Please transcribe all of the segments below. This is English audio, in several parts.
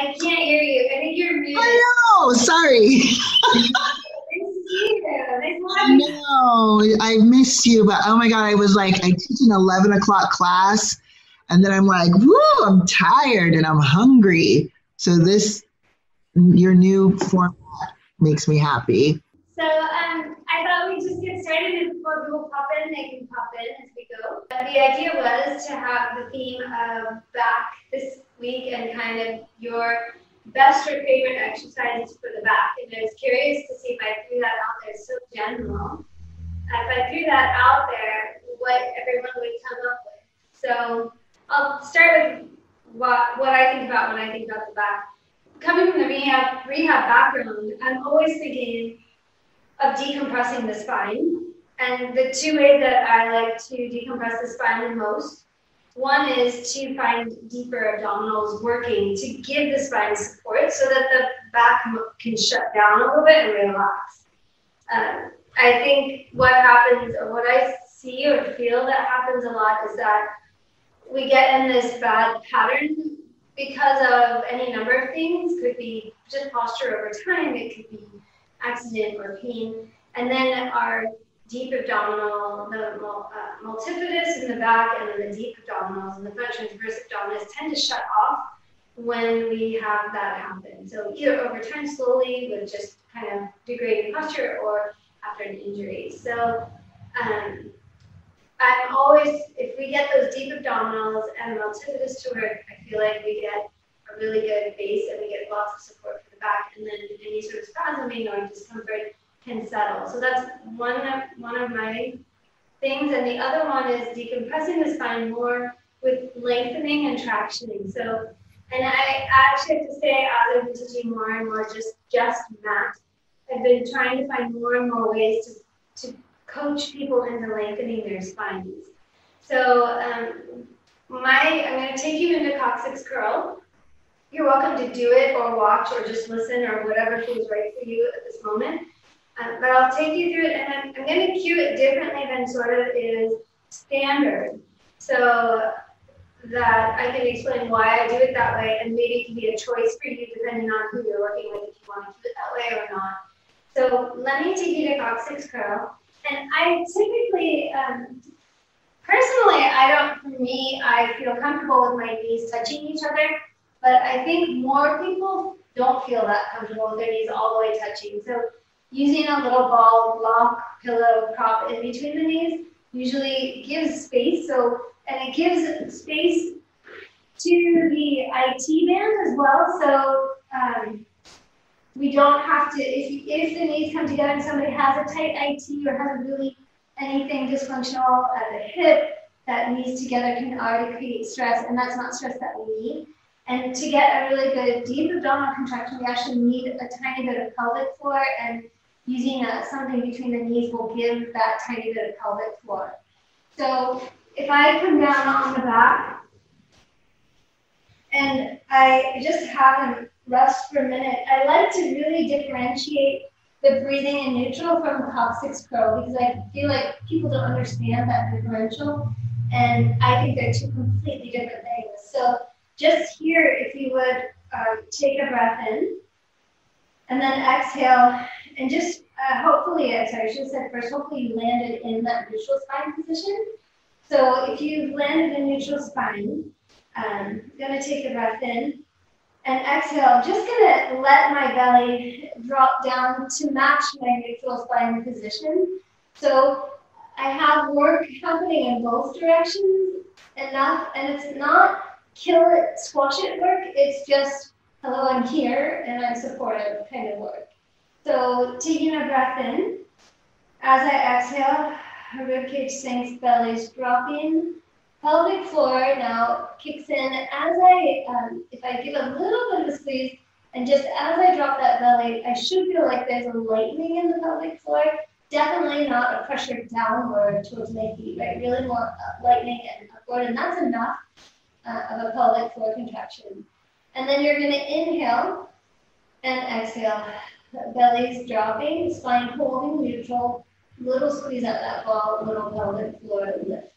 I can't hear you. I think you're muted. I know. Sorry. No, I miss you, but oh my god, I was like, I teach an eleven o'clock class, and then I'm like, woo, I'm tired and I'm hungry. So this, your new format makes me happy. So um, I thought we'd just get started, and before people pop in, they can pop in as we go. But the idea was to have the theme of back this week and kind of your best or favorite exercises for the back. And I was curious to see if I threw that out there so general. If I threw that out there, what everyone would come up with. So I'll start with what, what I think about when I think about the back. Coming from the rehab, rehab background, I'm always thinking of decompressing the spine. And the two ways that I like to decompress the spine the most one is to find deeper abdominals working to give the spine support so that the back can shut down a little bit and relax. Um, I think what happens, or what I see or feel that happens a lot, is that we get in this bad pattern because of any number of things. Could be just posture over time, it could be accident or pain, and then our deep abdominal, the uh, multifidus in the back, and then the deep abdominals and the front transverse abdominis tend to shut off when we have that happen. So either over time slowly with just kind of degrading posture or after an injury. So um, I'm always, if we get those deep abdominals and multifidus to work, I feel like we get a really good base and we get lots of support for the back. And then any sort of spasming or discomfort can settle. So that's one of, one of my things. And the other one is decompressing the spine more with lengthening and tractioning. So, and I actually have to say, as I've been teaching more and more just, just mat, I've been trying to find more and more ways to, to coach people into lengthening their spines. So, um, my, I'm going to take you into coccyx curl. You're welcome to do it or watch or just listen or whatever feels right for you at this moment. Um, but I'll take you through it, and I'm, I'm going to cue it differently than sort of is standard, so that I can explain why I do it that way, and maybe it can be a choice for you depending on who you're working with, if you want to do it that way or not. So let me take you to coccyx curl, and I typically, um, personally, I don't, for me, I feel comfortable with my knees touching each other, but I think more people don't feel that comfortable with their knees all the way touching. So Using a little ball block pillow prop in between the knees usually gives space. So, and it gives space to the IT band as well. So um, we don't have to, if, if the knees come together and somebody has a tight IT or has really anything dysfunctional at the hip, that knees together can already create stress, and that's not stress that we need. And to get a really good deep abdominal contraction, we actually need a tiny bit of pelvic floor and using a, something between the knees will give that tiny bit of pelvic floor. So if I come down on the back and I just have him rest for a minute, I like to really differentiate the breathing in neutral from the coccyx curl because I feel like people don't understand that differential and I think they're two completely different things. So just here, if you would uh, take a breath in and then exhale and just uh, hopefully, uh, sorry, I should have said first, hopefully you landed in that neutral spine position. So if you've landed in neutral spine, um, I'm gonna take a breath in and exhale. Just gonna let my belly drop down to match my neutral spine position. So I have work happening in both directions enough, and it's not kill it, squash it work. It's just hello, I'm here and I'm supportive kind of work. So taking a breath in. As I exhale, ribcage sinks, belly's dropping. Pelvic floor now kicks in as I, um, if I give a little bit of a squeeze, and just as I drop that belly, I should feel like there's a lightening in the pelvic floor. Definitely not a pressure downward towards my feet, right? Really more lightening and upward, and that's enough uh, of a pelvic floor contraction. And then you're going to inhale and exhale belly's dropping, spine holding neutral, little squeeze at that ball, little pelvic floor lift.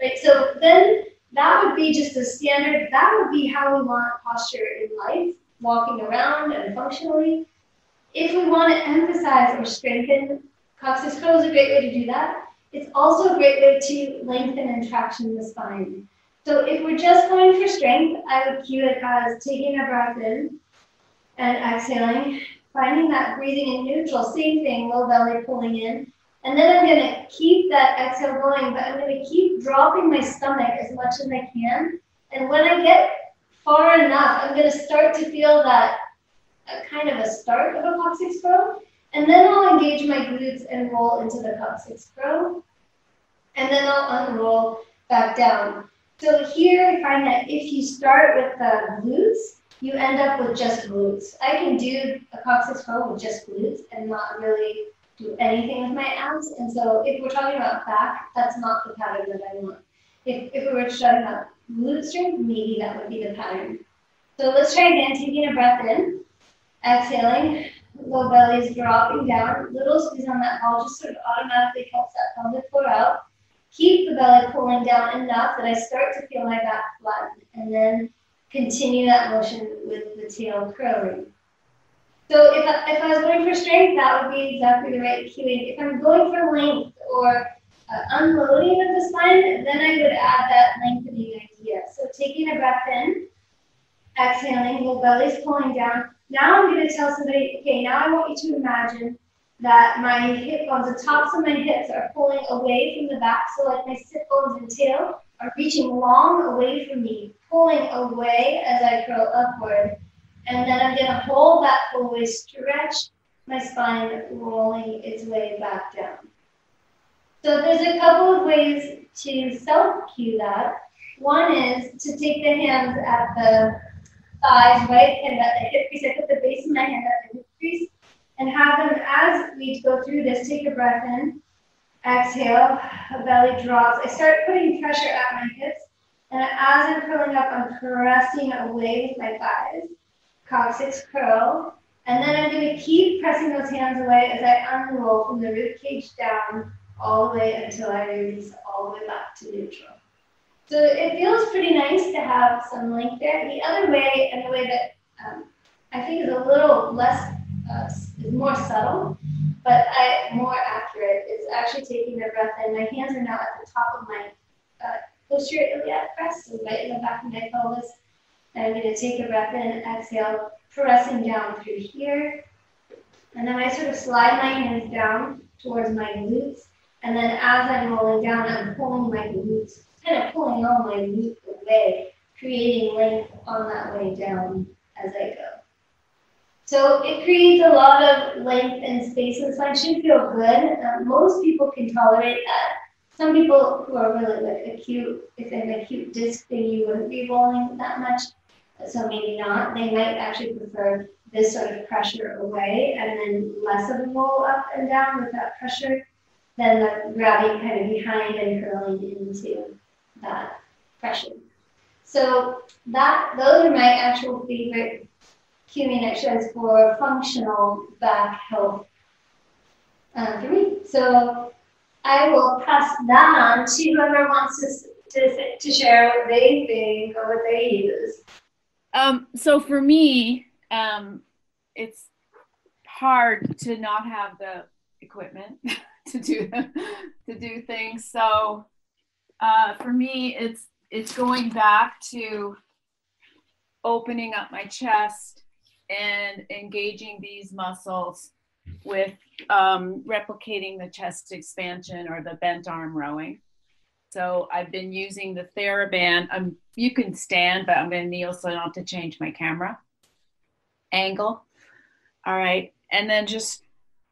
Right, so then that would be just a standard, that would be how we want posture in life. walking around and functionally. If we want to emphasize or strengthen, coccyx curl is a great way to do that. It's also a great way to lengthen and traction the spine. So if we're just going for strength, I would cue it as taking a breath in and exhaling, finding that breathing in neutral, same thing, low belly pulling in. And then I'm gonna keep that exhale going, but I'm gonna keep dropping my stomach as much as I can. And when I get far enough, I'm gonna start to feel that kind of a start of a coccyx curl. And then I'll engage my glutes and roll into the coccyx curl. And then I'll unroll back down. So here I find that if you start with the glutes, you end up with just glutes. I can do a coccyx curl with just glutes and not really do anything with my abs. And so if we're talking about back, that's not the pattern that I want. If, if we were talking about glute strength, maybe that would be the pattern. So let's try again, taking a breath in, exhaling, low belly is dropping down, little squeeze on that ball just sort of automatically helps that pelvic floor out. Keep the belly pulling down enough that I start to feel my back flatten, and then continue that motion with the tail curling. So if I, if I was going for strength, that would be exactly the right cueing. If I'm going for length or uh, unloading of the spine, then I would add that lengthening idea. So taking a breath in, exhaling, the belly's pulling down. Now I'm going to tell somebody, okay, now I want you to imagine that my hip bones, the tops of my hips are pulling away from the back. So like my sit bones and tail are reaching long away from me, pulling away as I curl upward. And then I'm going to hold that full stretch my spine, rolling its way back down. So there's a couple of ways to self-cue that. One is to take the hands at the thighs, right, and at the hip crease. I put the base of my hand at the hip crease and have them, as we go through this, take a breath in, exhale, belly drops. I start putting pressure at my hips, and as I'm curling up, I'm pressing away with my thighs, coccyx curl, and then I'm going to keep pressing those hands away as I unroll from the rib cage down all the way until I release all the way back to neutral. So it feels pretty nice to have some length there. The other way, and the way that um, I think is a little less uh, is more subtle, but I, more accurate is actually taking a breath in. My hands are now at the top of my uh, posterior iliac crest, so right in the back of my pelvis. And I'm going to take a breath in, exhale, pressing down through here. And then I sort of slide my hands down towards my glutes. And then as I'm rolling down, I'm pulling my glutes, kind of pulling all my glutes away, creating length on that way down as I go. So it creates a lot of length and space and spine. Should feel good. Um, most people can tolerate that. Some people who are really like acute, if they have acute disc thing, you wouldn't be rolling that much. So maybe not. They might actually prefer this sort of pressure away and then less of a roll up and down with that pressure than the grabbing kind of behind and curling into that pressure. So that those are my actual favorite exercises for functional back health uh, me. So I will pass that on to whoever wants to, to, to share what they think or what they use. Um, so for me, um, it's hard to not have the equipment to do to do things. So uh, for me, it's it's going back to opening up my chest and engaging these muscles with um, replicating the chest expansion or the bent arm rowing. So I've been using the TheraBand. Um, you can stand, but I'm going to kneel so I don't have to change my camera angle. All right, and then just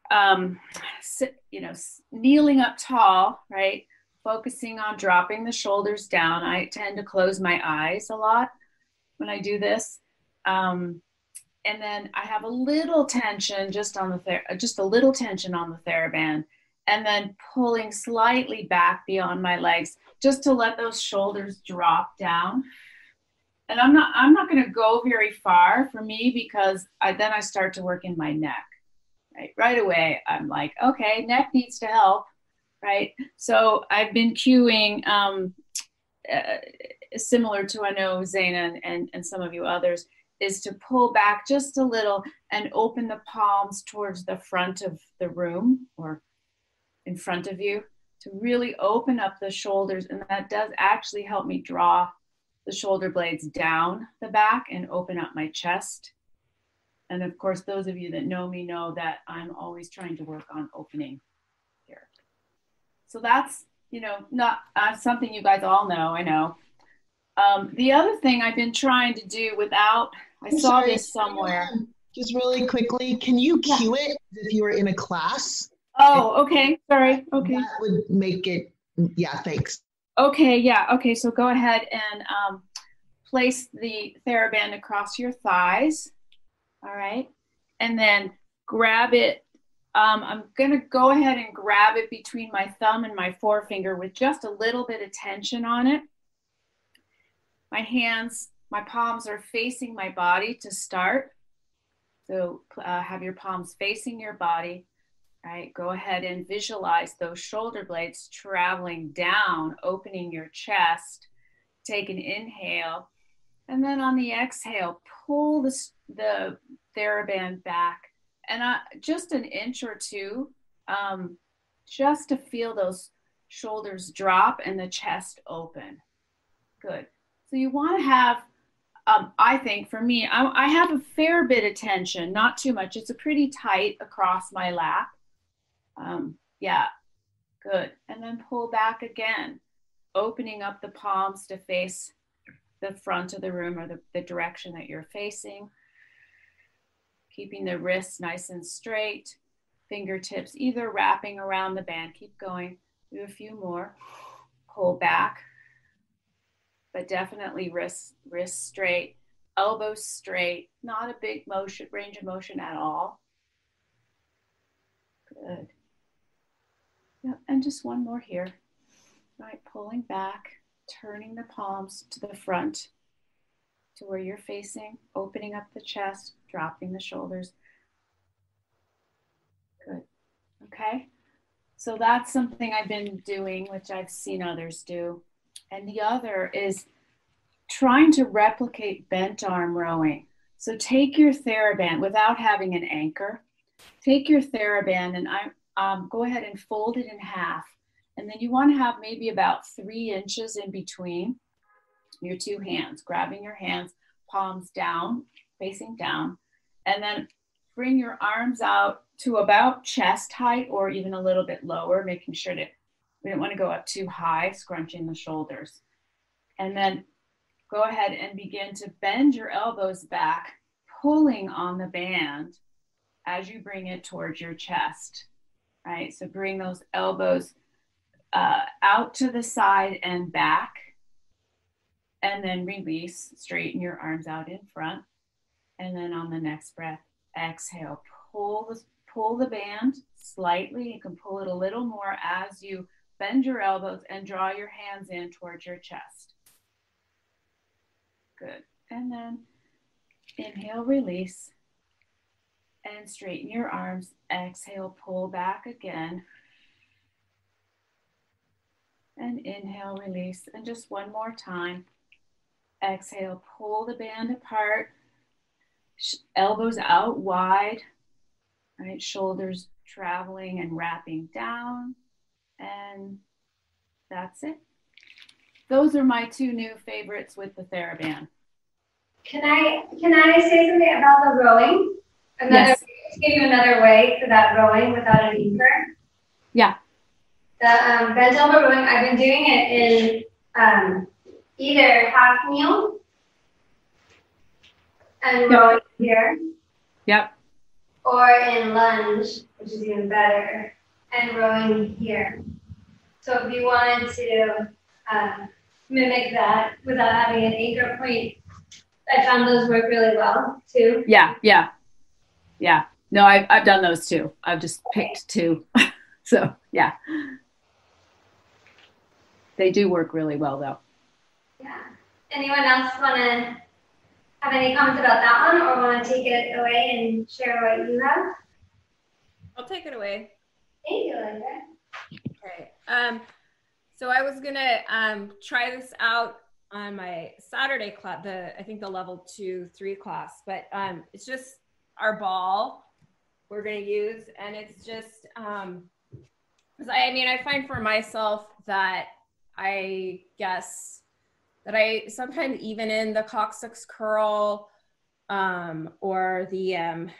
um, sit, you know, kneeling up tall, right? Focusing on dropping the shoulders down. I tend to close my eyes a lot when I do this. Um, and then I have a little tension just on the ther- just a little tension on the TheraBand, and then pulling slightly back beyond my legs just to let those shoulders drop down. And I'm not I'm not going to go very far for me because I, then I start to work in my neck. Right, right away I'm like, okay, neck needs to help. Right, so I've been cueing um, uh, similar to I know Zeina and, and, and some of you others is to pull back just a little and open the palms towards the front of the room or in front of you to really open up the shoulders. And that does actually help me draw the shoulder blades down the back and open up my chest. And of course, those of you that know me know that I'm always trying to work on opening here. So that's, you know, not uh, something you guys all know, I know. Um, the other thing I've been trying to do without, I I'm saw sorry, this somewhere. Just really quickly, can you Yeah. cue it if you were in a class? Oh, okay. Sorry. Okay. That would make it, yeah, thanks. Okay. Yeah. Okay. So go ahead and um, place the TheraBand across your thighs. All right. And then grab it. Um, I'm going to go ahead and grab it between my thumb and my forefinger with just a little bit of tension on it. My hands, my palms are facing my body to start. So uh, have your palms facing your body. Right, go ahead and visualize those shoulder blades traveling down, opening your chest. Take an inhale. And then on the exhale, pull the, the TheraBand back and uh, just an inch or two, um, just to feel those shoulders drop and the chest open. Good. So you want to have, um, I think for me, I, I have a fair bit of tension, not too much. It's a pretty tight across my lap. Um, yeah, good. And then pull back again, opening up the palms to face the front of the room or the, the direction that you're facing. Keeping the wrists nice and straight, fingertips either wrapping around the band. Keep going. Do a few more. Pull back, but definitely wrist wrists straight, elbows straight. Not a big motion range of motion at all. Good. Yep, and just one more here. Right, pulling back, turning the palms to the front to where you're facing, opening up the chest, dropping the shoulders. Good. Okay. So that's something I've been doing, which I've seen others do. And the other is trying to replicate bent arm rowing. So take your TheraBand without having an anchor. Take your TheraBand and I um, go ahead and fold it in half. And then you want to have maybe about three inches in between your two hands, grabbing your hands, palms down, facing down, and then bring your arms out to about chest height or even a little bit lower, making sure that we don't want to go up too high, scrunching the shoulders. And then go ahead and begin to bend your elbows back, pulling on the band as you bring it towards your chest. Right? So bring those elbows uh, out to the side and back. And then release, straighten your arms out in front. And then on the next breath, exhale, pull the, pull the band slightly. You can pull it a little more as you bend your elbows and draw your hands in towards your chest. Good. And then inhale, release, and straighten your arms. Exhale, pull back again. And inhale, release. And just one more time. Exhale, pull the band apart. Elbows out wide. Right, shoulders traveling and wrapping down. And that's it. Those are my two new favorites with the TheraBand. Can I can I say something about the rowing? Another Yes. give you another way for that rowing without an anchor. Yeah. The um, bent elbow rowing, I've been doing it in um, either half kneel and Yeah. rowing here, Yep. or in lunge, which is even better, and rowing here. So if you wanted to uh, mimic that without having an anchor point, I found those work really well too. Yeah. Yeah. Yeah. No, I've, I've done those too. I've just picked two. so, yeah. They do work really well, though. Yeah. Anyone else want to have any comments about that one or want to take it away and share what you have? I'll take it away. Thank you. Okay. Um, so I was gonna um, try this out on my Saturday class, the I think the level two, three class, but um, it's just our ball we're gonna use, and it's just um, I mean, I find for myself that I guess that I sometimes even in the coccyx curl um, or the um,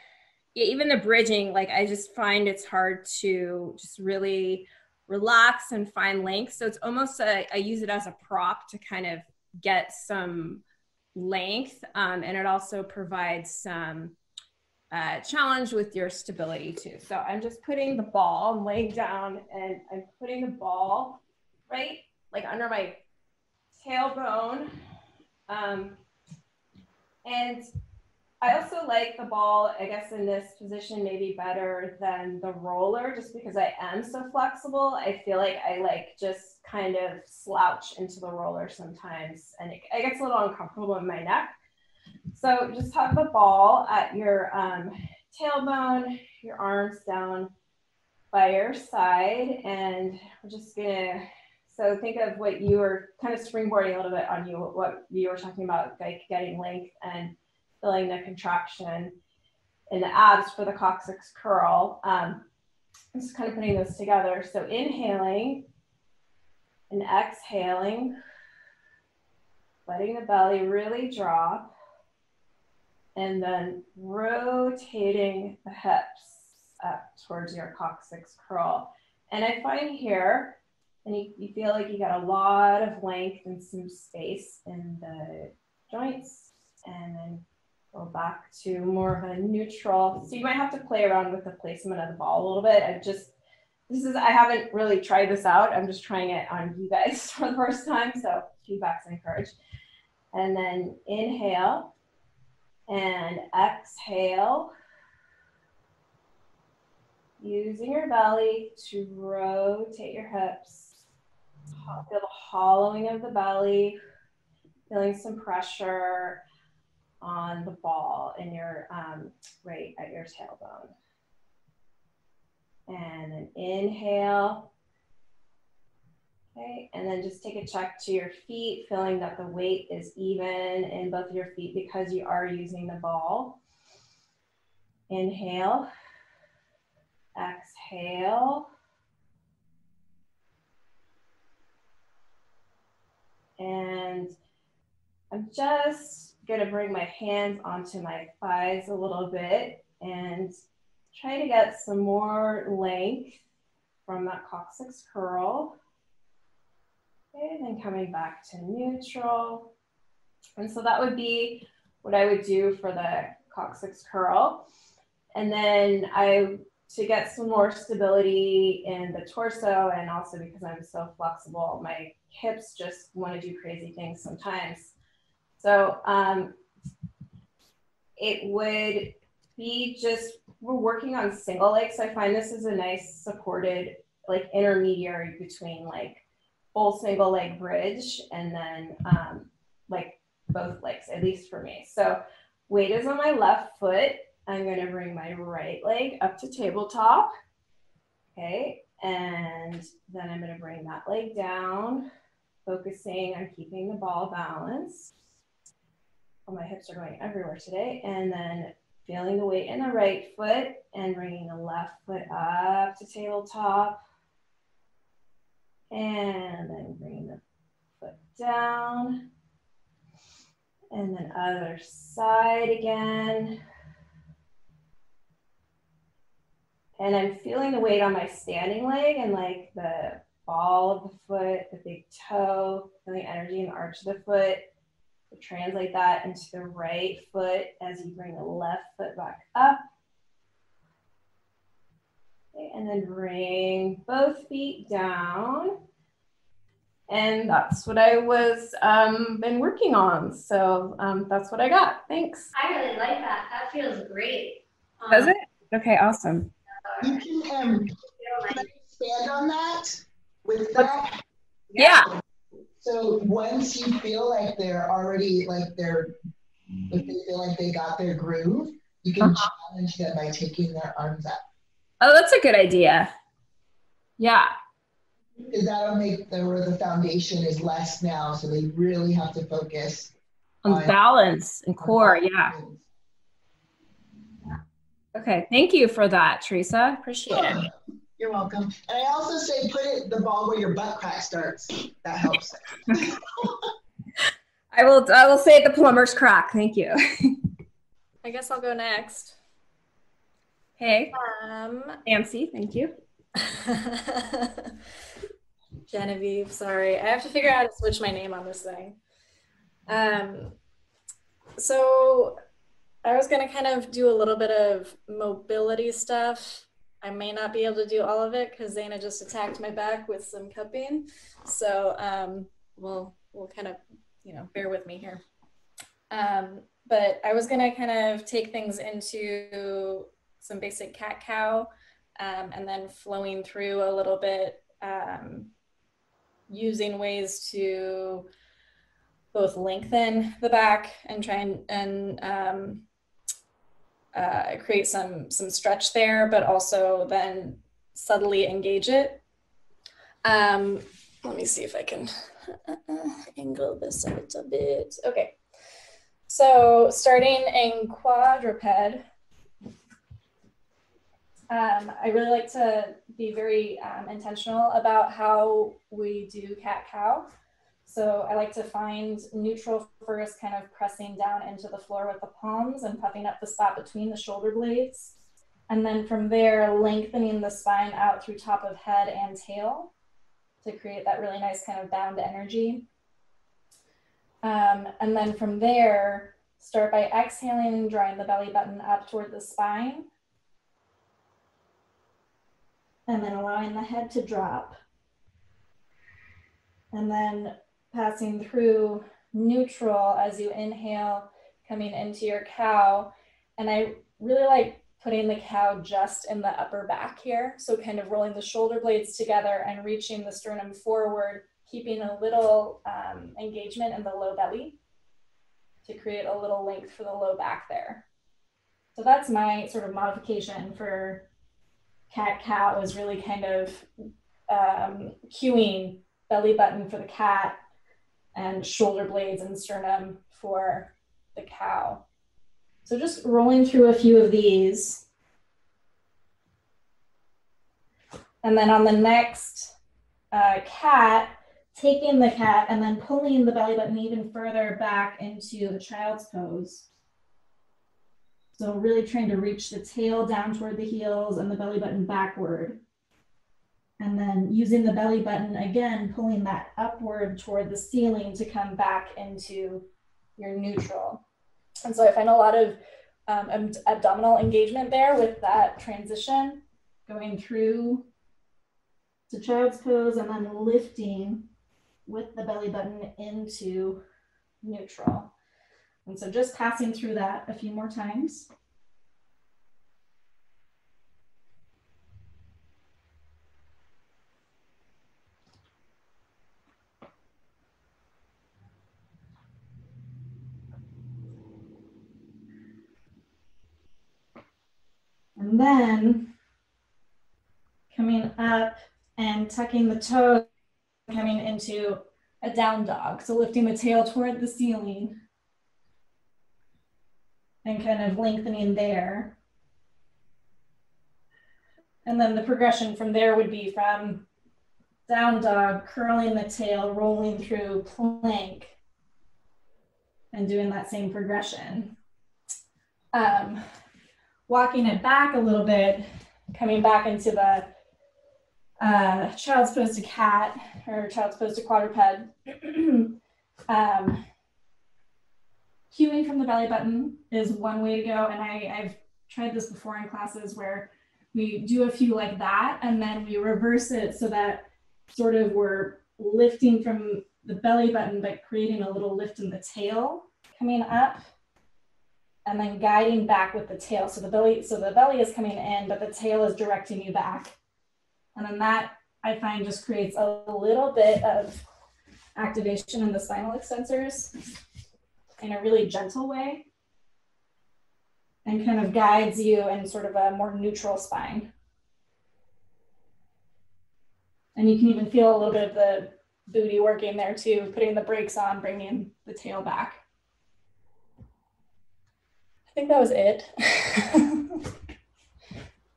even the bridging, like I just find it's hard to just really relax and find length. So it's almost a, I use it as a prop to kind of get some length, um, and it also provides some uh, challenge with your stability too. So I'm just putting the ball, I'm laying down, and I'm putting the ball right like under my tailbone. Um, and I also like the ball, I guess, in this position maybe better than the roller, just because I am so flexible. I feel like I like just kind of slouch into the roller sometimes, and it, it gets a little uncomfortable in my neck. So just have the ball at your um, tailbone, your arms down by your side, and we're just gonna. So think of what you were kind of springboarding a little bit on you, what you were talking about, like getting length and feeling the contraction in the abs for the coccyx curl. Um, just kind of putting those together. So inhaling and exhaling, letting the belly really drop, and then rotating the hips up towards your coccyx curl. And I find here, and you, you feel like you got a lot of length and some space in the joints, and then go back to more of a neutral. So you might have to play around with the placement of the ball a little bit. I just, this is, I haven't really tried this out. I'm just trying it on you guys for the first time. So feedback's encouraged. And then inhale and exhale. Using your belly to rotate your hips. Feel the hollowing of the belly, feeling some pressure on the ball in your um, right at your tailbone. And then inhale. Okay, and then just take a check to your feet, feeling that the weight is even in both your feet because you are using the ball. Inhale. Exhale. And I'm just going to bring my hands onto my thighs a little bit and try to get some more length from that coccyx curl. Okay, then coming back to neutral. And so that would be what I would do for the coccyx curl. And then I, to get some more stability in the torso and also because I'm so flexible, my hips just want to do crazy things sometimes. So um, it would be just, we're working on single legs. So I find this is a nice supported, like intermediary between like full single leg bridge and then um, like both legs, at least for me. So weight is on my left foot. I'm going to bring my right leg up to tabletop. Okay. And then I'm going to bring that leg down, focusing on keeping the ball balanced my hips are going everywhere today. And then feeling the weight in the right foot and bringing the left foot up to tabletop. And then bringing the foot down. And then other side again. And I'm feeling the weight on my standing leg and like the ball of the foot, the big toe, feeling energy in the arch of the foot translate that into the right foot as you bring the left foot back up. Okay, and then bring both feet down. And that's what I was um, been working on. So um, that's what I got. Thanks. I really like that. That feels great. Um, Does it? Okay, awesome. You can um, expand on that with that. Yeah. So once you feel like they're already like they're if they feel like they got their groove, you can uh-huh. challenge them by taking their arms up. Oh, that's a good idea. Yeah. Because that'll make the where the foundation is less now, so they really have to focus On on- balance and core, yeah. things. Okay, thank you for that, Teresa. Appreciate it. You're welcome. And I also say put it the ball where your butt crack starts. That helps. I will. I will say the plumber's crack. Thank you. I guess I'll go next. Hey, Um, Nancy. Thank you. Genevieve, sorry. I have to figure out how to switch my name on this thing. Um, so I was going to kind of do a little bit of mobility stuff. I may not be able to do all of it because Zeina just attacked my back with some cupping. So um, we'll, we'll kind of, you know, bear with me here. Um, but I was going to kind of take things into some basic cat cow um, and then flowing through a little bit um, using ways to both lengthen the back and try and, and um, uh, create some some stretch there, but also then subtly engage it. Um, let me see if I can angle this a little bit. Okay, so starting in quadruped, um, I really like to be very um, intentional about how we do cat cow. So I like to find neutral first, kind of pressing down into the floor with the palms and puffing up the spot between the shoulder blades. And then from there, lengthening the spine out through top of head and tail to create that really nice kind of bound energy. Um, and then from there, start by exhaling and drawing the belly button up toward the spine and then allowing the head to drop. And then passing through neutral as you inhale, coming into your cow. And I really like putting the cow just in the upper back here. So kind of rolling the shoulder blades together and reaching the sternum forward, keeping a little um, engagement in the low belly to create a little length for the low back there. So that's my sort of modification for cat cow is really kind of um, cueing belly button for the cat and shoulder blades and sternum for the cow. So just rolling through a few of these. And then on the next uh, cat, taking the cat and then pulling the belly button even further back into a child's pose. So really trying to reach the tail down toward the heels and the belly button backward. And then using the belly button again, pulling that upward toward the ceiling to come back into your neutral. And so I find a lot of um, abdominal engagement there with that transition going through to child's pose and then lifting with the belly button into neutral. And so just passing through that a few more times. Then coming up and tucking the toes, coming into a down dog. So lifting the tail toward the ceiling and kind of lengthening there. And then the progression from there would be from down dog, curling the tail, rolling through plank, and doing that same progression. Um, walking it back a little bit, coming back into the uh, child's pose to cat or child's pose to quadruped. um, cueing from the belly button is one way to go. And I, I've tried this before in classes where we do a few like that and then we reverse it so that sort of we're lifting from the belly button, but creating a little lift in the tail coming up and then guiding back with the tail. So the belly, so the belly is coming in, but the tail is directing you back. And then that I find just creates a little bit of activation in the spinal extensors in a really gentle way and kind of guides you in sort of a more neutral spine. And you can even feel a little bit of the booty working there too, putting the brakes on, bringing the tail back. I think that was it.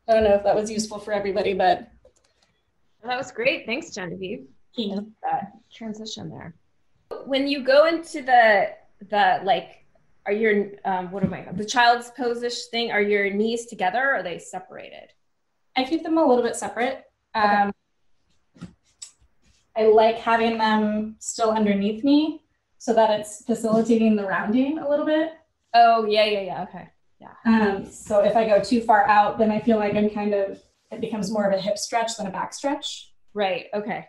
I don't know if that was useful for everybody, but That was great. Thanks, Genevieve. key. That transition there. When you go into the the like, are your um, what am I the child's posish thing? Are your knees together or are they separated? I keep them a little bit separate. Um, I like having them still underneath me so that it's facilitating the rounding a little bit. Oh yeah, yeah, yeah. Okay. Um, so if I go too far out, then I feel like I'm kind of, it becomes more of a hip stretch than a back stretch. Right. Okay.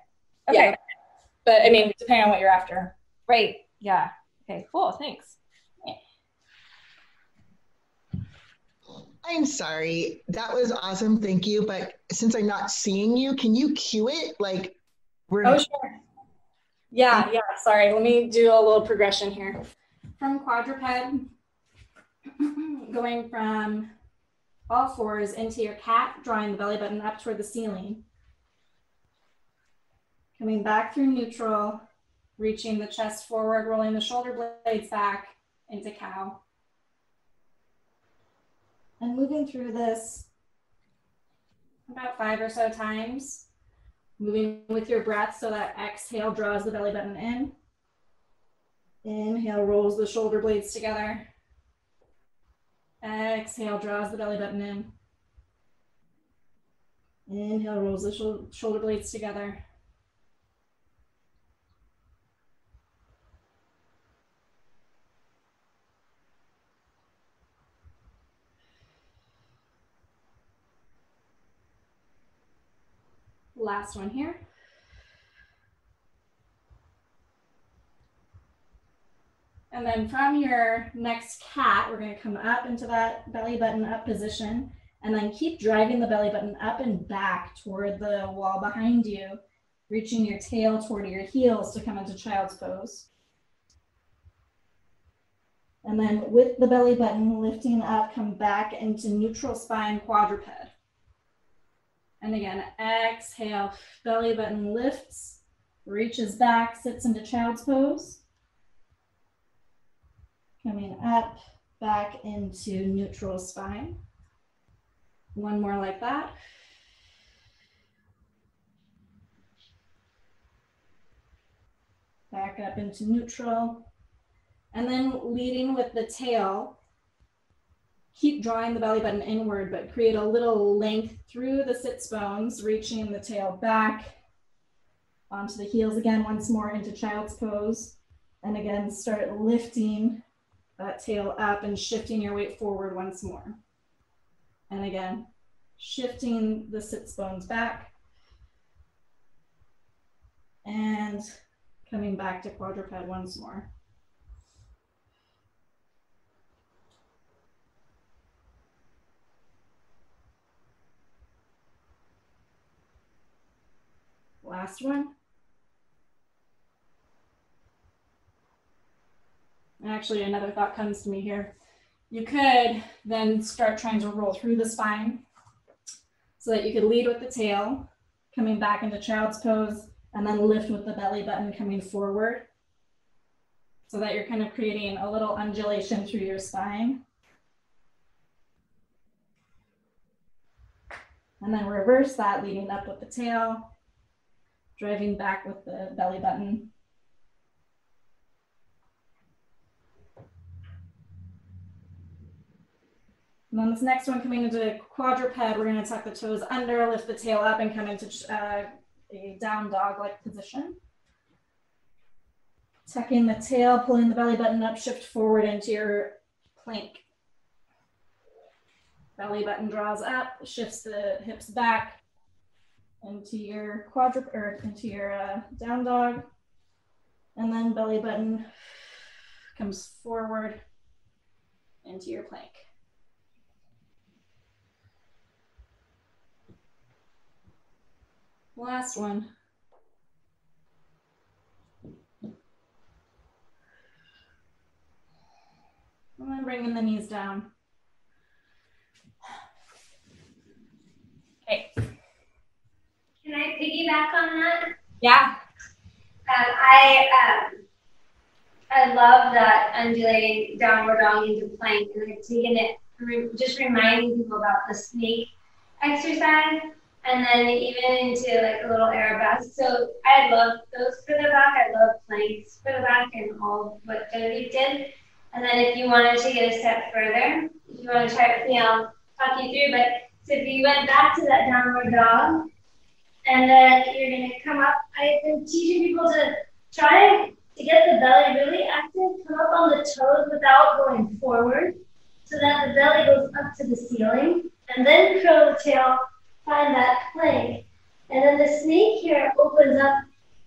Yeah. Okay. But I mean, depending on what you're after. Right. Yeah. Okay. Cool. Thanks. I'm sorry. That was awesome. Thank you. But since I'm not seeing you, can you cue it? Like we're Oh, sure. Yeah, yeah. Sorry. Let me do a little progression here. From quadruped, going from all fours into your cat, drawing the belly button up toward the ceiling. Coming back through neutral, reaching the chest forward, rolling the shoulder blades back into cow. And moving through this about five or so times. Moving with your breath so that exhale draws the belly button in. Inhale rolls the shoulder blades together. Exhale draws the belly button in. Inhale rolls the shou- shoulder blades together. Last one here. And then from your next cat, we're going to come up into that belly button up position and then keep driving the belly button up and back toward the wall behind you, reaching your tail toward your heels to come into child's pose. And then with the belly button lifting up, come back into neutral spine quadruped. And again, exhale, belly button lifts, reaches back, sits into child's pose. Coming up, back into neutral spine. One more like that. Back up into neutral. And then leading with the tail, keep drawing the belly button inward, but create a little length through the sits bones, reaching the tail back onto the heels again, once more into child's pose. And again, start lifting that tail up and shifting your weight forward once more. And again, shifting the sits bones back and coming back to quadruped once more. Last one. And actually, another thought comes to me here. You could then start trying to roll through the spine so that you could lead with the tail, coming back into child's pose, and then lift with the belly button coming forward so that you're kind of creating a little undulation through your spine. And then reverse that, leading up with the tail, driving back with the belly button. And then this next one coming into quadruped, we're going to tuck the toes under, lift the tail up, and come into uh, a down dog like position. Tucking the tail, pulling the belly button up, shift forward into your plank. Belly button draws up, shifts the hips back into your quadruped or into your uh, down dog. And then belly button comes forward into your plank. Last one. And then bringing the knees down. Okay. Can I piggyback on that? Yeah. Um, I um, I love that undulating downward dog into plank, and I've taken it re- just reminding people about the snake exercise, and then even into like a little arabesque. So I love those for the back. I love planks for the back and all what Genevieve did. And then if you wanted to get a step further, if you want to try it I'll talk you through. But so if you went back to that downward dog, and then you're gonna come up. I've been teaching people to try to get the belly really active. Come up on the toes without going forward, so that the belly goes up to the ceiling, and then curl the tail. Find that plank, and then the snake here opens up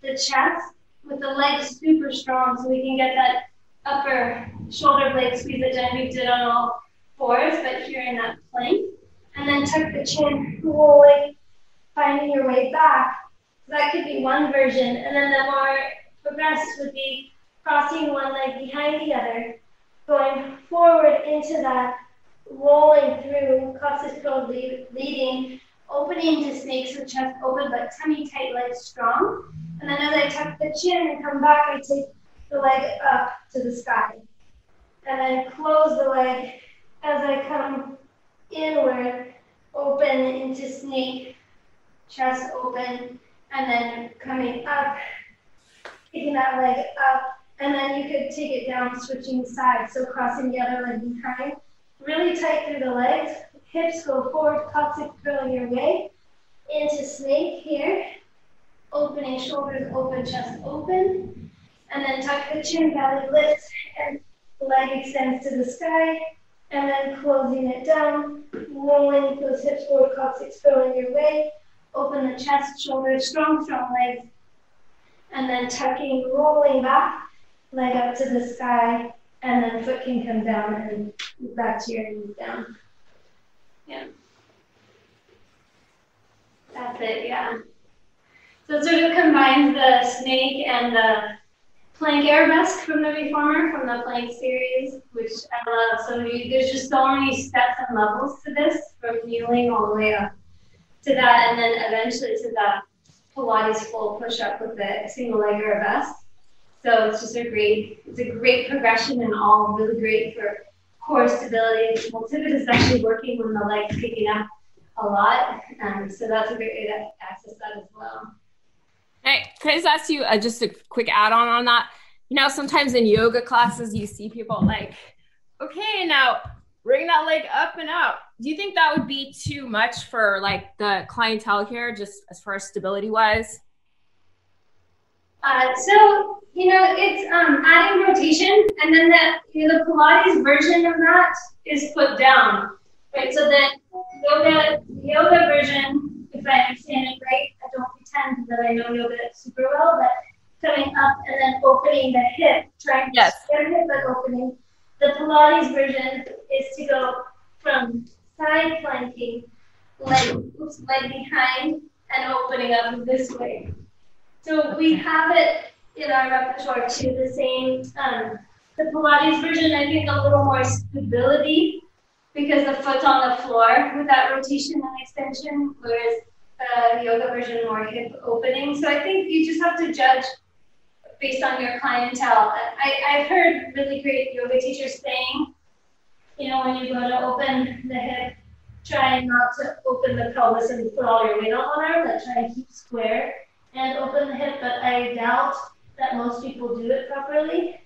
the chest with the legs super strong, so we can get that upper shoulder blade squeeze that Genevieve did on all fours, but here in that plank. And then tuck the chin, rolling finding your way back. So that could be one version. And then the more progressed would be crossing one leg behind the other, going forward into that, rolling through, coccyx curl leading, opening to snake, so chest open, but tummy tight, legs strong. And then as I tuck the chin and come back, I take the leg up to the sky. And then close the leg as I come inward, open into snake, chest open, and then coming up, kicking that leg up, and then you could take it down, switching sides, so crossing the other leg behind. Really tight through the legs, hips go forward, coccyx curling your way, into snake here, opening shoulders open, chest open, and then tuck the chin, belly lifts, and leg extends to the sky, and then closing it down, rolling those hips forward, coccyx curling your way, open the chest, shoulders, strong, strong legs, and then tucking, rolling back, leg up to the sky, and then foot can come down and back to your knees down. Yeah. That's it, yeah. So it sort of combines the snake and the plank arabesque from the reformer from the plank series, which I love. So there's just so many steps and levels to this, from kneeling all the way up to that, and then eventually to the Pilates full push-up with the single leg arabesque. So it's just a great, it's a great progression and all really great for core stability. Tibbet is actually working when the leg's kicking up a lot, um, so that's a great way to access that as well. Hey, can I just ask you uh, just a quick add-on on that? You know, sometimes in yoga classes, you see people like, okay, now bring that leg up and out. Do you think that would be too much for like the clientele here, just as far as stability wise? Uh, so you know, it's um, adding rotation, and then the you know, the Pilates version of that is put down, right? So the yoga yoga version, if I understand it right, I don't pretend that I know yoga super well, but coming up and then opening the hip, trying to yes. hip but opening the Pilates version is to go from side planking, leg, oops, leg behind, and opening up this way. So we have it in our repertoire too, the same, um, the Pilates version, I think a little more stability because the foot's on the floor with that rotation and extension, whereas the yoga version more hip opening. So I think you just have to judge based on your clientele. I, I've heard really great yoga teachers saying, you know, when you go to open the hip, try not to open the pelvis and put all your weight on one arm, but try and keep square and open the hip, but I doubt that most people do it properly.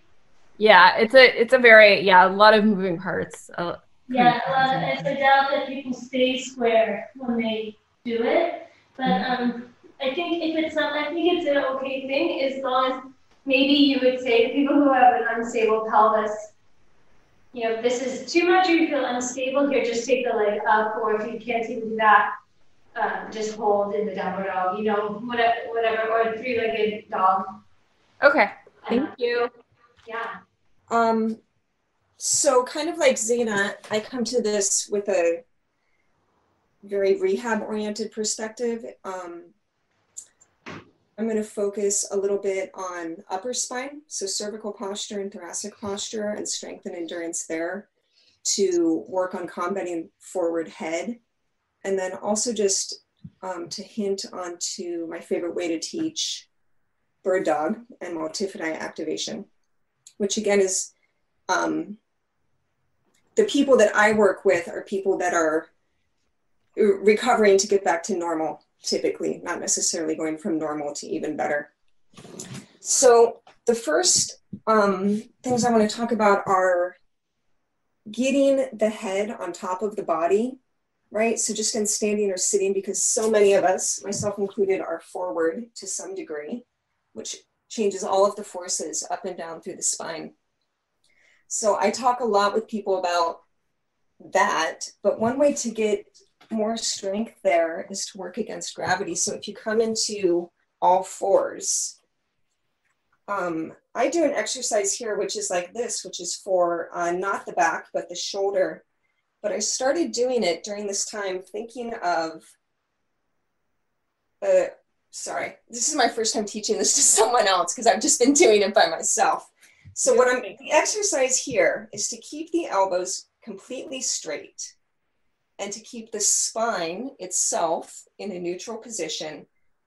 Yeah, it's a it's a very yeah a lot of moving parts. Uh, yeah, a lot of, it's a doubt that people stay square when they do it. But mm-hmm. um, I think if it's not, I think it's an okay thing as long as maybe you would say to people who have an unstable pelvis, you know, if this is too much or you feel unstable here, just take the leg up, or if you can't even do that, um, just hold in the downward dog, you know, whatever, whatever or three-legged dog. Okay, thank um, you. Yeah. Um, so kind of like Zeina, I come to this with a very rehab-oriented perspective. Um, I'm going to focus a little bit on upper spine, so cervical posture and thoracic posture and strength and endurance there to work on combating forward head. And then also just um, to hint onto my favorite way to teach bird dog and multifidi activation, which again is um, the people that I work with are people that are recovering to get back to normal, typically, not necessarily going from normal to even better. So, the first um, things I want to talk about are getting the head on top of the body, right? So, just in standing or sitting, because so many of us, myself included, are forward to some degree, which changes all of the forces up and down through the spine. So, I talk a lot with people about that, but one way to get more strength there is to work against gravity. So if you come into all fours, um, I do an exercise here, which is like this, which is for uh, not the back, but the shoulder. But I started doing it during this time thinking of, uh, sorry, this is my first time teaching this to someone else because I've just been doing it by myself. So what I'm, the exercise here is to keep the elbows completely straight and to keep the spine itself in a neutral position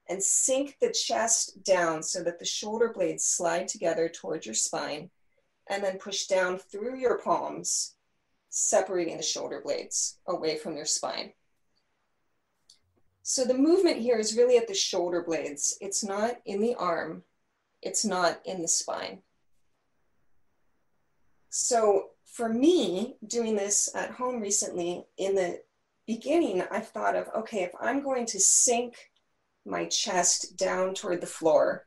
and sink the chest down so that the shoulder blades slide together towards your spine and then push down through your palms, separating the shoulder blades away from your spine. So the movement here is really at the shoulder blades. It's not in the arm. It's not in the spine. So for me, doing this at home recently, in the beginning, I thought of okay, if I'm going to sink my chest down toward the floor,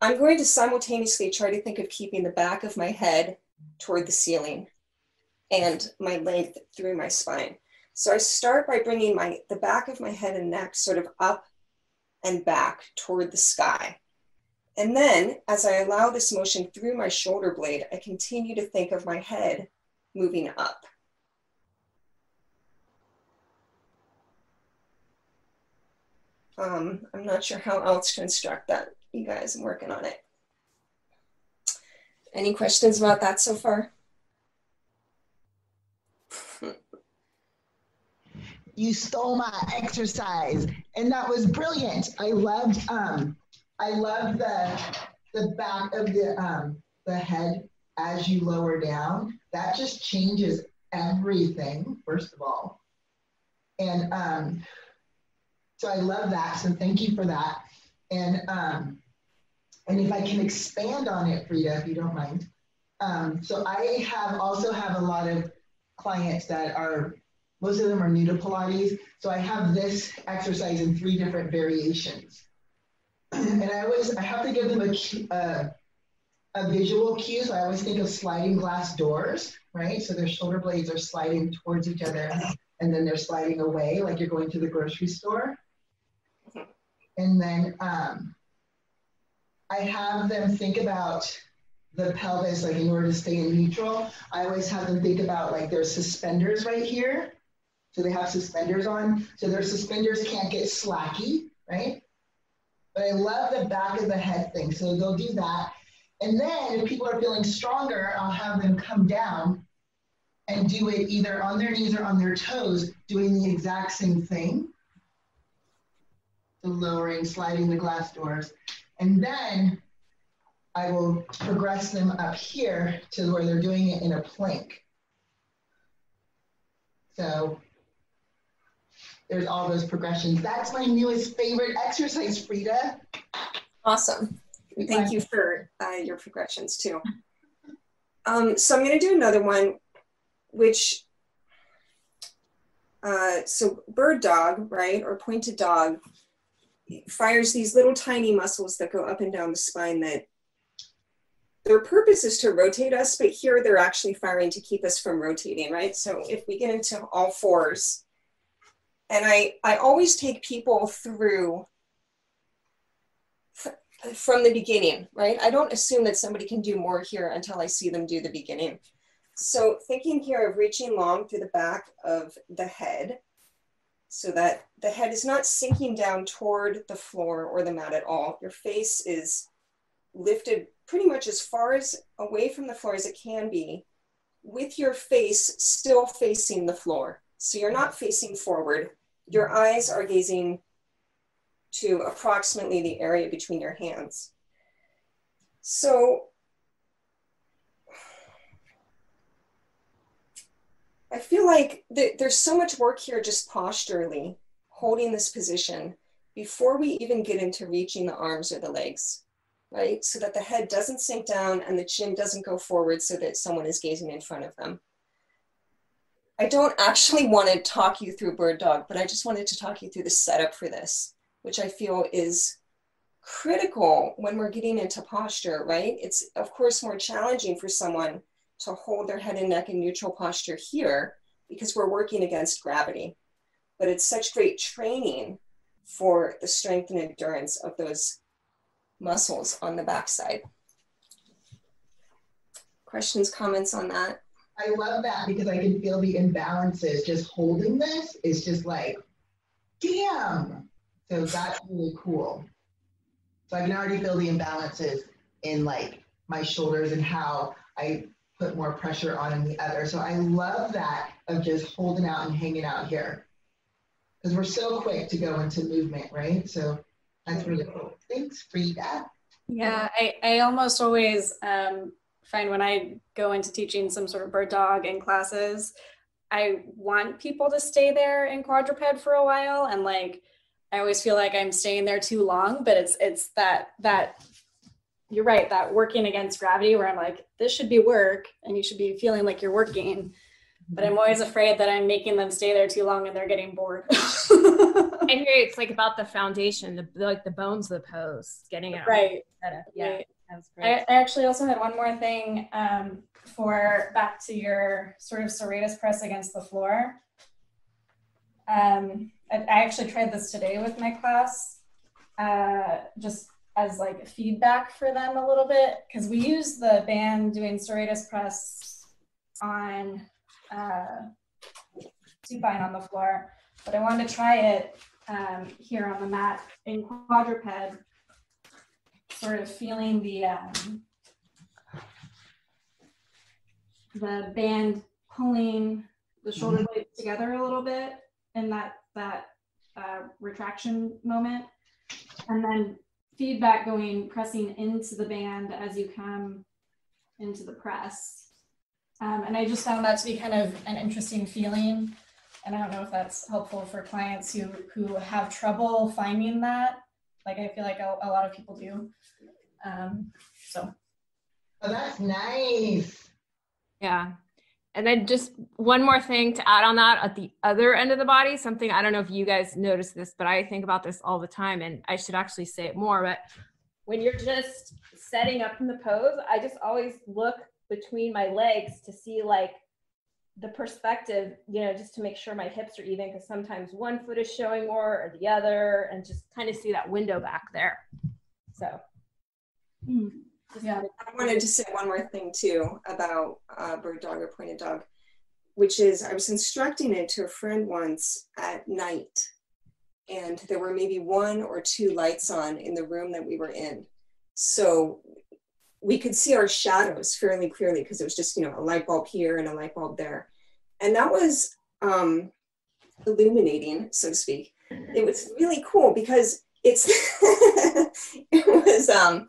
I'm going to simultaneously try to think of keeping the back of my head toward the ceiling and my length through my spine. So I start by bringing my the back of my head and neck sort of up and back toward the sky. And then as I allow this motion through my shoulder blade, I continue to think of my head moving up. Um, I'm not sure how else to instruct that, you guys. I'm working on it. Any questions about that so far? You stole my exercise and that was brilliant. I loved um I love the the back of the um, the head as you lower down. That just changes everything. First of all, and um, so I love that. So thank you for that. And um, and if I can expand on it, Frida, if you don't mind. Um, so I have also have a lot of clients that are most of them are new to Pilates. So I have this exercise in three different variations and I always I have to give them a uh, a visual cue. So I always think of sliding glass doors, right? So their shoulder blades are sliding towards each other, and then they're sliding away, like you're going to the grocery store. And then um, I have them think about the pelvis, like in order to stay in neutral. I always have them think about like their suspenders right here. So they have suspenders on. So their suspenders can't get slacky, right? But I love the back of the head thing. So they'll do that. And then if people are feeling stronger, I'll have them come down and do it either on their knees or on their toes, doing the exact same thing. So lowering, sliding the glass doors. And then I will progress them up here to where they're doing it in a plank. So there's all those progressions. That's my newest favorite exercise, Frida. Awesome. Thank you for uh, your progressions too. Um, so I'm going to do another one, which, uh, so bird dog, right, or pointed dog, fires these little tiny muscles that go up and down the spine that their purpose is to rotate us, but here they're actually firing to keep us from rotating, right? So if we get into all fours, and I, I always take people through from the beginning, right? I don't assume that somebody can do more here until I see them do the beginning. So thinking here of reaching long through the back of the head so that the head is not sinking down toward the floor or the mat at all. Your face is lifted pretty much as far as away from the floor as it can be with your face still facing the floor. So you're not facing forward, Your eyes are gazing to approximately the area between your hands. So I feel like th- there's so much work here just posturally, holding this position before we even get into reaching the arms or the legs, right? So that the head doesn't sink down and the chin doesn't go forward so that someone is gazing in front of them. I don't actually want to talk you through bird dog, but I just wanted to talk you through the setup for this, which I feel is critical when we're getting into posture, right? It's of course more challenging for someone to hold their head and neck in neutral posture here because we're working against gravity. But it's such great training for the strength and endurance of those muscles on the backside. Questions, comments on that? I love that because I can feel the imbalances. Just holding this is just like, damn. So that's really cool. So I can already feel the imbalances in like my shoulders and how I put more pressure on in the other. So I love that of just holding out and hanging out here. Because we're so quick to go into movement, right? So that's really cool. Thanks, Frida. Yeah, I, I almost always um, find when I go into teaching some sort of bird dog in classes, I want people to stay there in quadruped for a while and like I always feel like I'm staying there too long, but it's it's that that you're right, that working against gravity where I'm like, this should be work and you should be feeling like you're working. But I'm always afraid that I'm making them stay there too long and they're getting bored. I hear it's like about the foundation, the like the bones of the pose, getting it right. Yeah. Right. That was great. I, I actually also had one more thing um, for back to your sort of serratus press against the floor. Um, I, I actually tried this today with my class, uh, just as like feedback for them a little bit, because we use the band doing serratus press on uh, supine on the floor, but I wanted to try it um, here on the mat in quadruped sort of feeling the um, the band pulling the shoulder blades together a little bit in that that uh, retraction moment, and then feedback going pressing into the band as you come into the press. Um, and I just found that to be kind of an interesting feeling. And I don't know if that's helpful for clients who who have trouble finding that. Like I feel like a, a lot of people do. Um, so Oh, that's nice. Yeah. And then just one more thing to add on that at the other end of the body, something I don't know if you guys notice this, but I think about this all the time and I should actually say it more. But when you're just setting up in the pose, I just always look between my legs to see like the perspective, you know, just to make sure my hips are even because sometimes one foot is showing more or the other and just kind of see that window back there. So hmm, yeah, I wanted to say one more thing too about uh, bird dog or pointed dog, which is I was instructing it to a friend once at night, and there were maybe one or two lights on in the room that we were in. So we could see our shadows fairly clearly because it was just, you know, a light bulb here and a light bulb there. And that was um, illuminating, so to speak. It was really cool because it's, it was, um,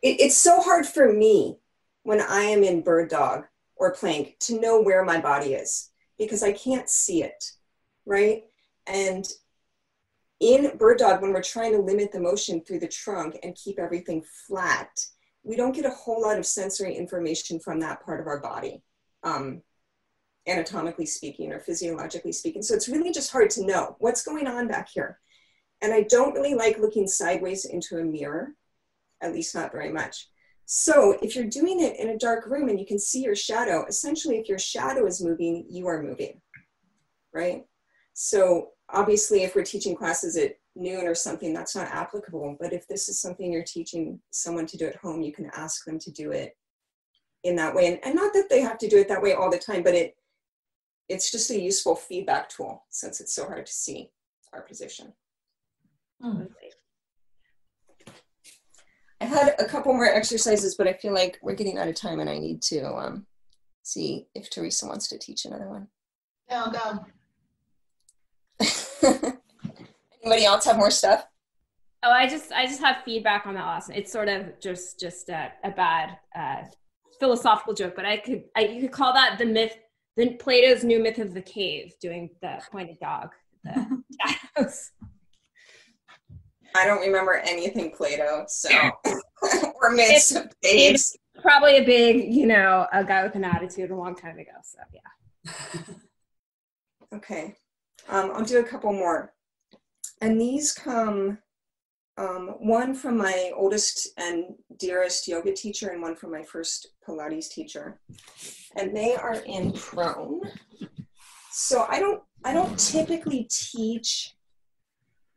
it, it's so hard for me when I am in bird dog or plank to know where my body is because I can't see it, right? And in bird dog, when we're trying to limit the motion through the trunk and keep everything flat, we don't get a whole lot of sensory information from that part of our body, um, anatomically speaking or physiologically speaking. So it's really just hard to know what's going on back here. And I don't really like looking sideways into a mirror at least not very much. So if you're doing it in a dark room and you can see your shadow, essentially if your shadow is moving, you are moving, right? So obviously if we're teaching classes at noon or something, that's not applicable. But if this is something you're teaching someone to do at home, you can ask them to do it in that way. And, and not that they have to do it that way all the time, but it it's just a useful feedback tool since it's so hard to see our position. Hmm. I had a couple more exercises, but I feel like we're getting out of time and I need to um, see if Teresa wants to teach another one. No, go. Anybody else have more stuff? Oh, I just I just have feedback on that last. One. It's sort of just just a, a bad uh, philosophical joke, but I could I, you could call that the myth, the Plato's new myth of the cave, doing the pointed dog, the shadows. I don't remember anything Plato, so or myths of caves. Probably a big, you know, a guy with an attitude a long time ago. So yeah. Okay, um, I'll do a couple more. And these come, um, one from my oldest and dearest yoga teacher, and one from my first Pilates teacher. And they are in prone. So I don't, I don't typically teach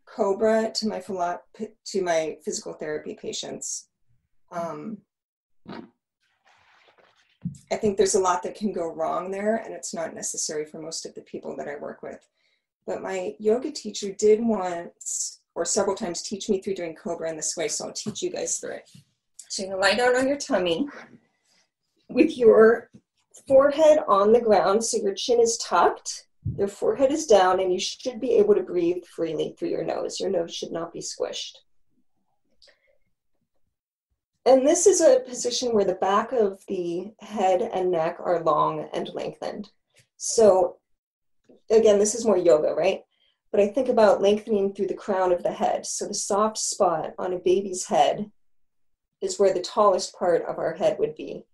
Cobra to my philo- to my physical therapy patients. Um, I think there's a lot that can go wrong there, and it's not necessary for most of the people that I work with. But my yoga teacher did once or several times teach me through doing Cobra in this way, so I'll teach you guys through it. So you're gonna lie down on your tummy with your forehead on the ground, so your chin is tucked, your forehead is down, and you should be able to breathe freely through your nose. Your nose should not be squished. And this is a position where the back of the head and neck are long and lengthened. So again, this is more yoga, right? But I think about lengthening through the crown of the head. So the soft spot on a baby's head is where the tallest part of our head would be.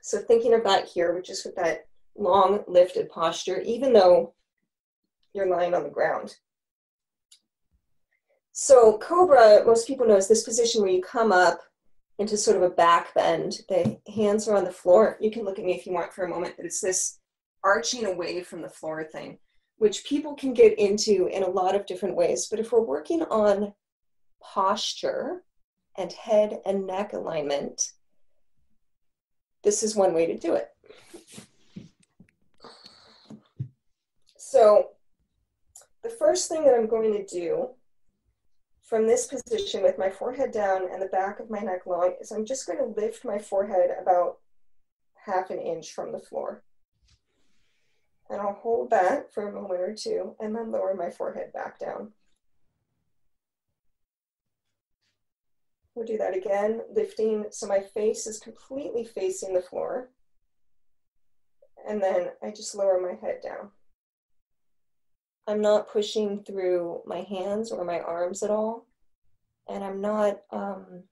So thinking of that here, which is with that long lifted posture, even though you're lying on the ground. So Cobra, most people know, is this position where you come up into sort of a back bend. The hands are on the floor. You can look at me if you want for a moment, but it's this arching away from the floor thing, which people can get into in a lot of different ways. But if we're working on posture and head and neck alignment, this is one way to do it. So the first thing that I'm going to do from this position with my forehead down and the back of my neck long is I'm just going to lift my forehead about half an inch from the floor. And I'll hold that for a moment or two and then lower my forehead back down. We'll do that again, lifting so my face is completely facing the floor. And then I just lower my head down. I'm not pushing through my hands or my arms at all. And I'm not um,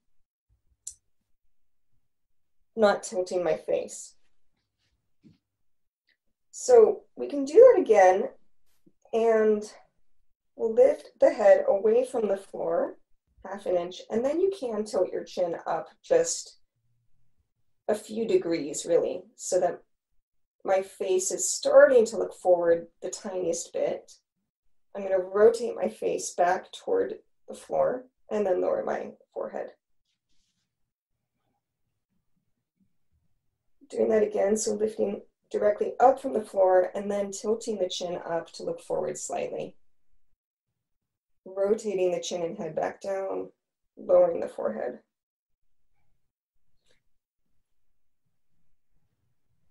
not tilting my face. So we can do that again and we'll lift the head away from the floor half an inch and then you can tilt your chin up just a few degrees really so that my face is starting to look forward the tiniest bit I'm going to rotate my face back toward the floor and then lower my forehead. Doing that again, so lifting directly up from the floor and then tilting the chin up to look forward slightly. Rotating the chin and head back down, lowering the forehead.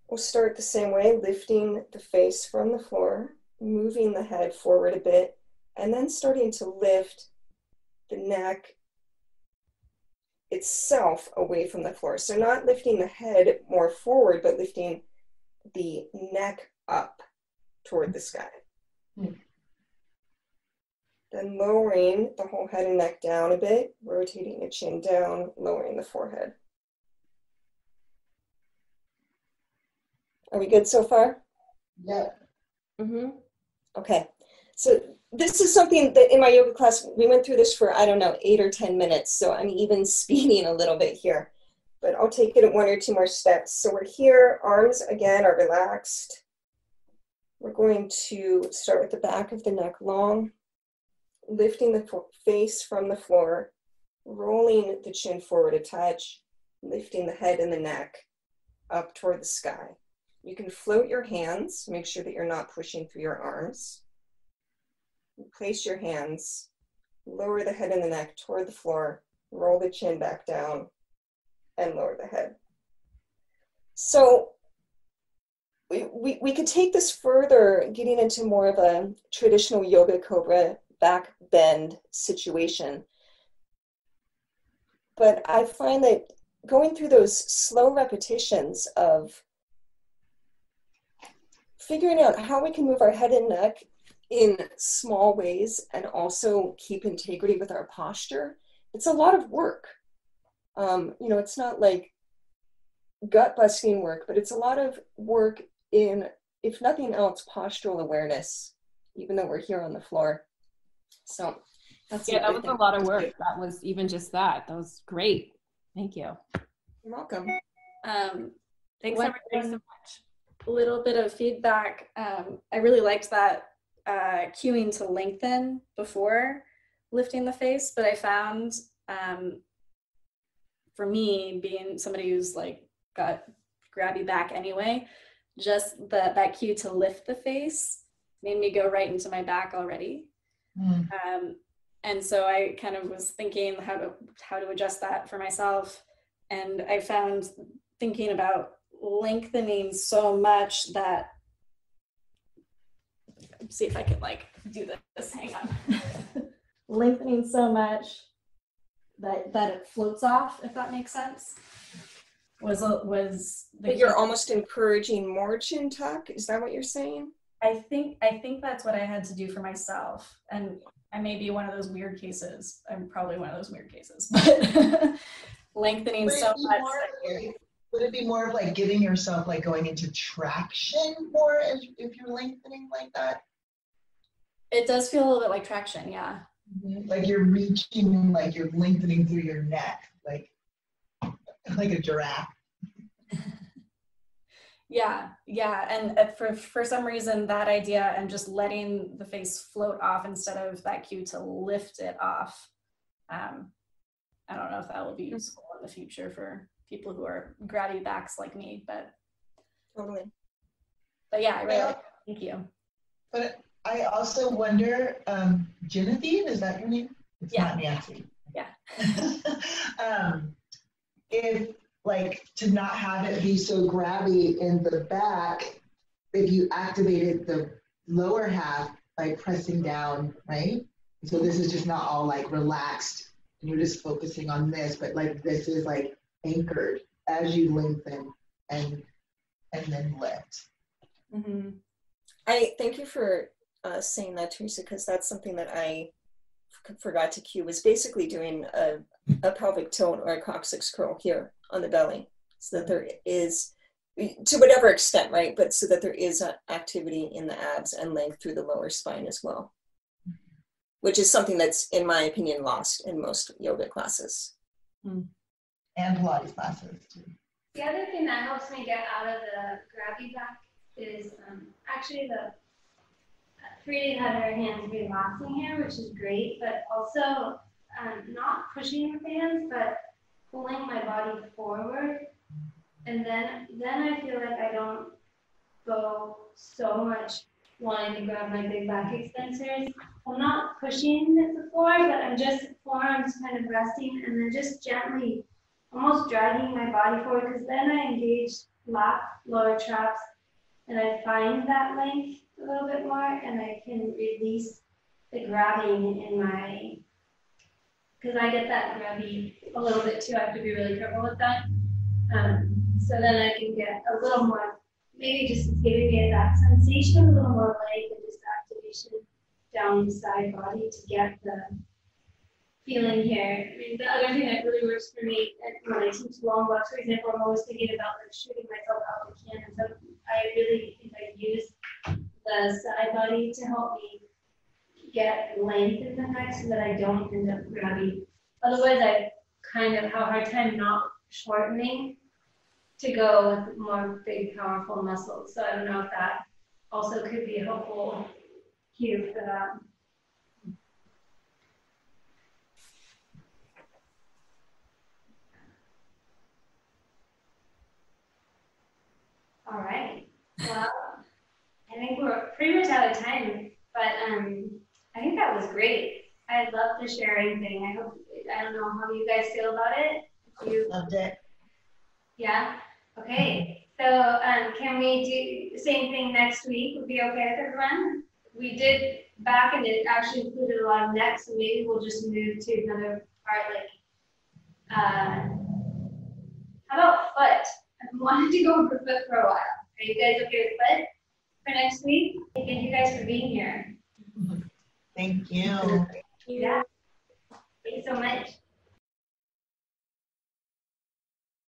We'll start the same way, lifting the face from the floor moving the head forward a bit, and then starting to lift the neck itself away from the floor. So, not lifting the head more forward, but lifting the neck up toward the sky. Mm. Then lowering the whole head and neck down a bit, rotating the chin down, lowering the forehead. Are we good so far? Yeah. Mm-hmm. Okay. So this is something that in my yoga class, we went through this for, I don't know, eight or 10 minutes. So I'm even speeding a little bit here, but I'll take it one or two more steps. So we're here, arms again are relaxed. We're going to start with the back of the neck long, lifting the face from the floor, rolling the chin forward a touch, lifting the head and the neck up toward the sky. You can float your hands, make sure that you're not pushing through your arms. Place your hands, lower the head and the neck toward the floor, roll the chin back down, and lower the head. So we, we, we could take this further, getting into more of a traditional yoga cobra back bend situation. But I find that going through those slow repetitions of figuring out how we can move our head and neck in small ways and also keep integrity with our posture, it's a lot of work. Um, you know, it's not like gut busting work, but it's a lot of work in, if nothing else, postural awareness, even though we're here on the floor. So that's yeah, that was a lot of work. That was even just that. That was great. Thank you. You're welcome. Um, Thanks everybody so much. A little bit of feedback. Um, I really liked that uh, cueing to lengthen before lifting the face, but I found um, for me, being somebody who's like got grabby back anyway, just the, that cue to lift the face made me go right into my back already. Mm. Um, and so I kind of was thinking how to how to adjust that for myself, and I found thinking about lengthening so much that see if I can like do this. Hang on. lengthening so much that that it floats off, if that makes sense. Was was but you're almost encouraging more chin tuck. Is that what you're saying? I think I think that's what I had to do for myself, and I may be one of those weird cases. I'm probably one of those weird cases, but lengthening so much. More, would it be more of like giving yourself like going into traction more if, if you're lengthening like that? It does feel a little bit like traction, yeah. Mm-hmm. Like you're reaching, like you're lengthening through your neck, like like a giraffe. yeah, yeah, and uh, for for some reason that idea and just letting the face float off instead of that cue to lift it off. Um, I don't know if that will be useful in the future for people who are grabby backs like me, but totally. But yeah, I really like Thank you. But I also wonder, um, Genevieve, is that your name? It's yeah. not Nancy. Yeah. um, if like to not have it be so grabby in the back, if you activated the lower half by pressing down, right? So this is just not all like relaxed and you're just focusing on this, but like this is like anchored as you lengthen and and then lift. Mm-hmm. I thank you for uh, saying that, Teresa, because that's something that I f- forgot to cue. Was basically doing a, a pelvic tilt or a coccyx curl here on the belly, so that there is, to whatever extent, right? But so that there is activity in the abs and length through the lower spine as well, which is something that's, in my opinion, lost in most yoga classes. Mm. And Pilates classes too. The other thing that helps me get out of the grabby back is um, actually the Frida had her hands relaxing here, which is great, but also um, not pushing with the hands, but pulling my body forward. And then, then I feel like I don't go so much wanting to grab my big back extensors. I'm not pushing the floor, but I'm just forearms kind of resting and then just gently almost dragging my body forward because then I engage lat, lower traps, and I find that length a little bit more and I can release the grabbing in my, because I get that grabby a little bit too. I have to be really careful with that. Um, so then I can get a little more, maybe just giving me that sensation, a little more leg and just activation down the side body to get the feeling here. I mean, the other thing that really works for me when I teach long walks, for example, I'm always thinking about like shooting myself out of the cannon. So I really think I use the side body to help me get length in the neck so that I don't end up grabbing. Otherwise, I kind of have a hard time not shortening to go with more big, powerful muscles. So I don't know if that also could be a helpful cue for that. All right. Well, I think we're pretty much out of time, but um, I think that was great. I love the sharing thing. I hope I don't know how you guys feel about it. You loved it. Yeah. Okay. So um, can we do the same thing next week? Would be okay with everyone? We did back and it actually included a lot of neck, so maybe we'll just move to another part like, uh, how about foot? I've wanted to go over foot for a while. Are you guys okay with foot for next week? Thank you guys for being here. Thank you. Yeah. Thank you so much.